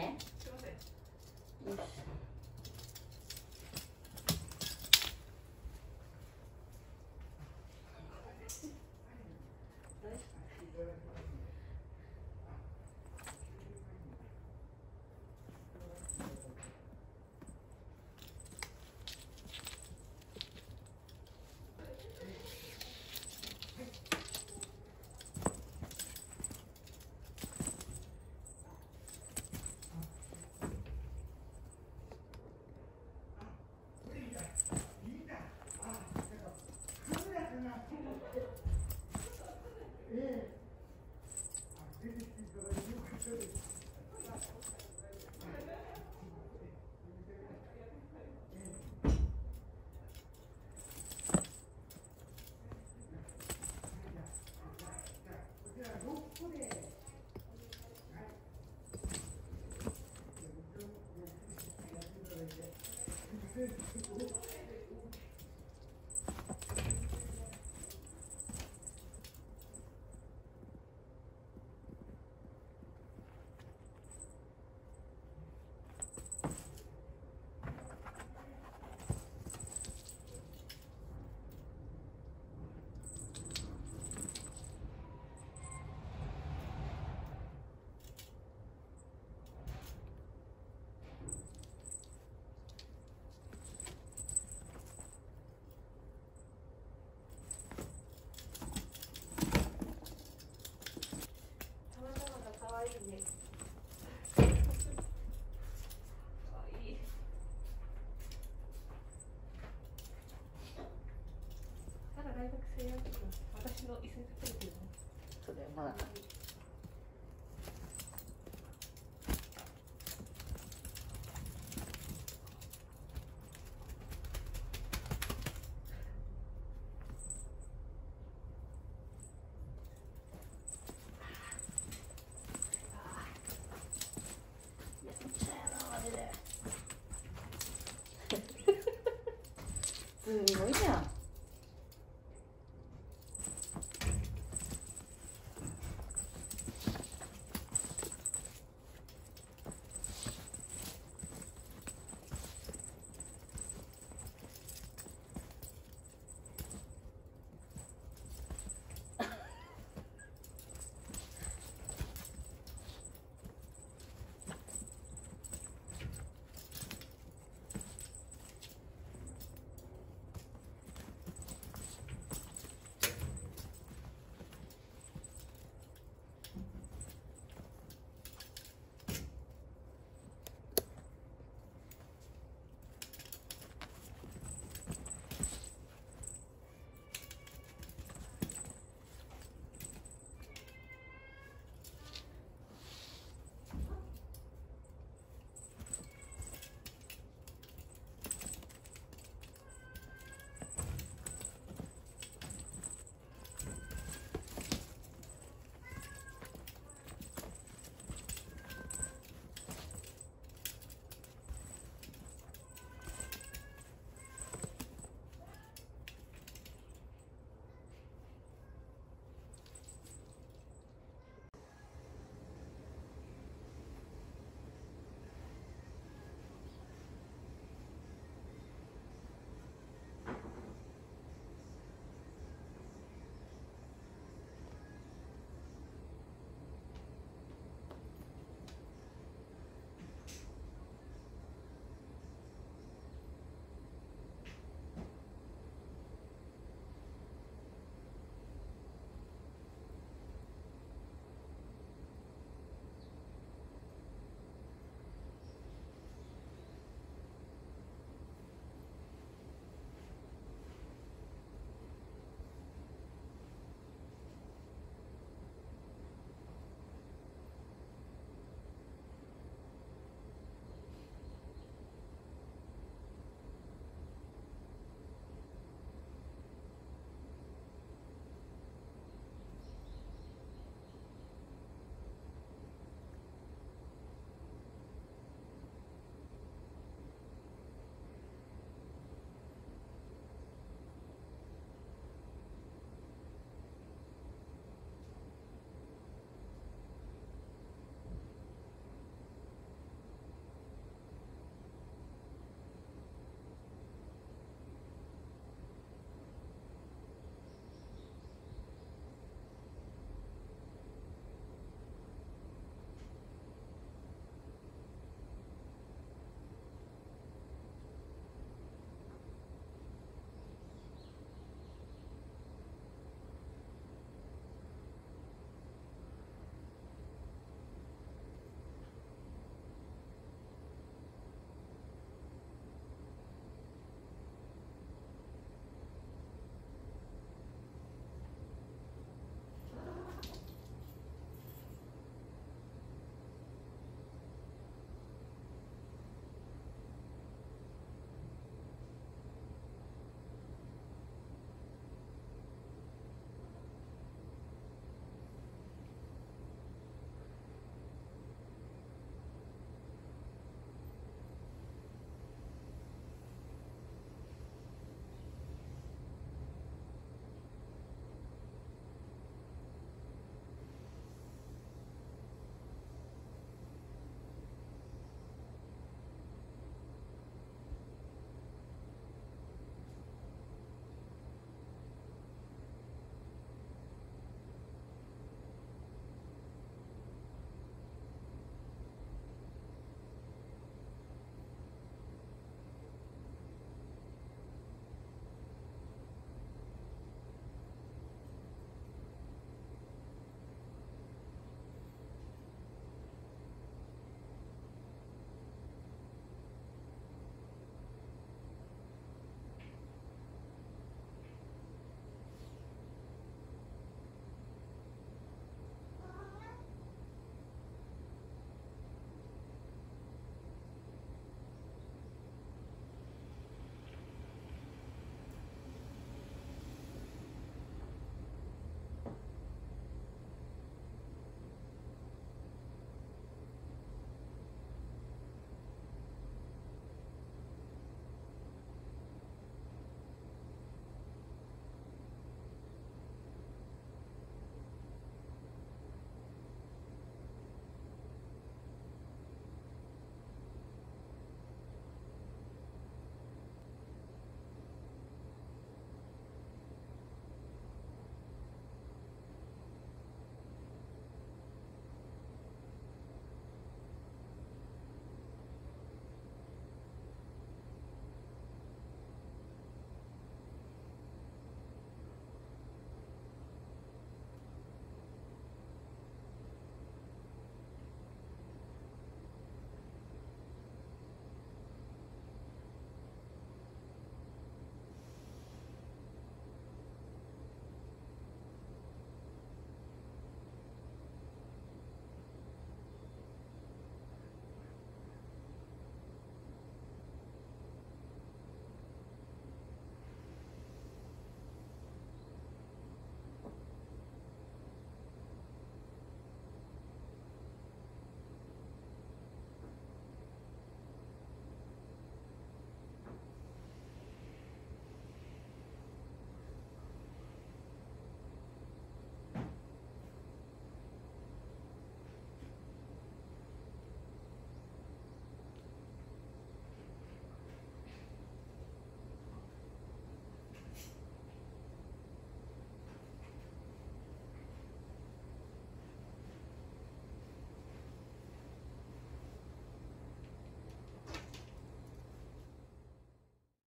തന്നെ 後ろ椅子に隠てるの？そうだよまだ。